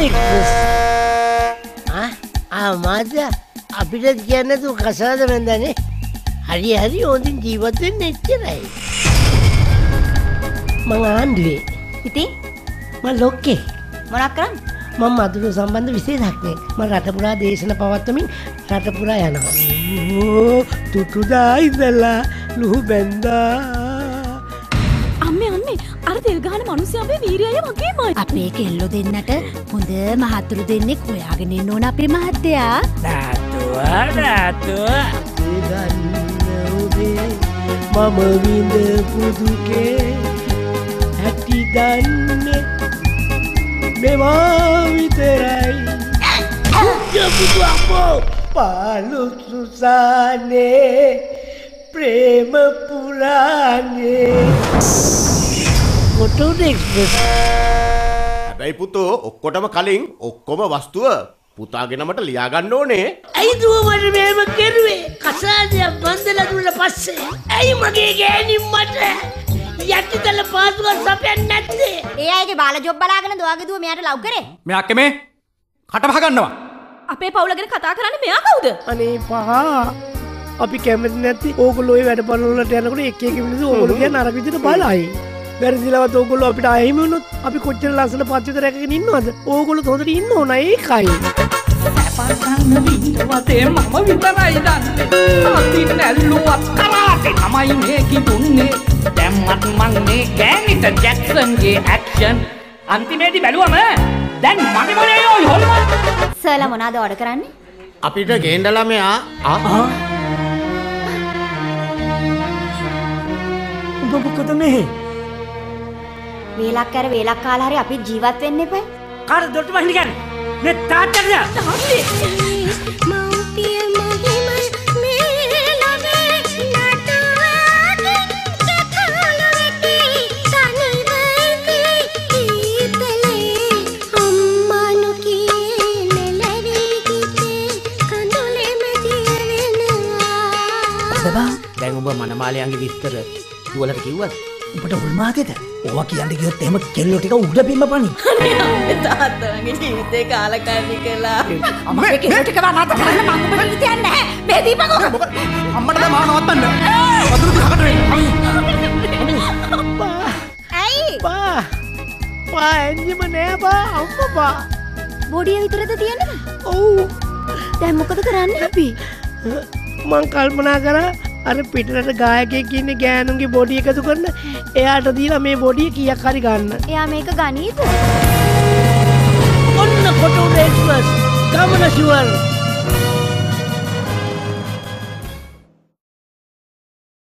Express ආමාත්‍ය අපිට කියන්නතු කසාද වැදනේ හරි හරි ඕදින් ජීවත්වෙන් එච්චරයි. මං ආණ්ඩුවේ. ඉතින්? ම ලොක්කේ. මොනක් කරන්න? මං මදුරු සම්බන්ධ විසේදක්නේ ම රටපුරා දේශන පවත්වමින් රටපුරා යනවා. තුටුදා ඉදල්ලා ලුහු බැන්දා අම්මේ අර තෙල්ගහන මනුස්සයාගේ වීරයය වගේමයි. අපේ කෙල්ලො දෙන්නට හොඳ මහතුරු දෙන්නෙක් හොයාගෙන ඉන්න ඕන අපේ මහත්තයා. නාතුවා නාතුවා ගන්න උදේ මම විඳ පුදුකේ හැටි දන්න මෙවා විතරයි. යපුතු අපෝ පාලු සුසානේ ප්‍රේම පුරානේ එක්ස්ප්‍රස් හැබැයි පුතෝ ඔක්කොටම කලින් ඔක්කොම වස්තුව පුතාගෙනමට ලියාගන්න ඕනේ. ඇයිදුවමට මේම කෙරුවේ? කසාදයක් බන්දලදුන්න පස්සේ. ඇයි මගේ ගෑනින් මට? යටිතල පාතුවක් සපයන් නැත්තේ? ඒ අයගේ බාල ජොබ් බලාගෙන දවාගෙදුව මෙයාට ලව් කරේ. මෙයක් මේ කටපහගන්නවා අපේ පවුලගෙන කතා කරන්න මෙයා කවුද? අනේ පහා. අපි කැමති නැති ඕගොල්ලෝ වැඩ පලලට යනකට එක එක මිනිසු ඕගොල්ලෝ කියන අර විදිහට බලයි වැරදිලවත් ඕගොල්ලෝ අපිට අහිමි වුණොත් අපි කොච්චර ලස්සන පත්විත රැකගෙන ඉන්නවද? ඕගොල්ලෝ හොඳට ඉන්න ඕන ඒකයි. පටන්න වින්දවතේ මම විතරයි දන්නේ. අති නැල්ලුවත් කරාටේ තමයි මේකි දුන්නේ. දැම්මත් මං මේ ගෑනිට ජැක්සන්ගේ ඇක්ෂන්. අන්තිමේදි බැලුවම දැන් මගේ මොනේ ඔය හොල්මන්? සර්ලා මොනාද ඕඩ කරන්නේ? අපිට ගේන්ඩලමයා උඹ මොකද මේ වේලක් කර වේලක් කාලා හරි අපි ජීවත් වෙන්න එපා. කාට දොට්ට මහින්න කියන්නේ? මේ තාත්තට මෞපිය මහිම මේ ලොවේ නටුවාගේ කකාලවෙටි තනිවයිති ඊතලේ අම්මනු කියේ නෙලවී ගිතේ කඳුලෙම දියවෙනවා දැන් උඹ මනමාලයන්ගේ විස්තර දුවලට කිව්වද? උඹට උල්මාදෙද ඕවා කියන්න ගියොත් එහෙම කෙල්ලෝ ටික උඩ බිම පනි තාත්තගේ ජීවිතේ කාලකරණි කලා අපේ කෙල්ලෝ ටික වනාත කරන්න මං උඹට හිතන්නේ නැහැ. මේ දීපකෝ. අම්මට දැන් මාව නවත්තන්න. වතුර දිහකට ඇයි? පා පා ඇන්ජිම නෑ බා අම්මපා බොඩිය විතරද තියෙන්නේ? ඔවු. දැන් මොකද කරන්න අපි? මං කල්පනා කර අර පිටට ගායකය කියන්නේ ගෑනුන්ගේ බොඩි එකතු කරන. එයාට දීලා මේ බොඩිය කියක් හරි ගන්න. එයා මේක ගනීද ඔන්න කොටුට එක්ස්පස් ගමන ශුවර්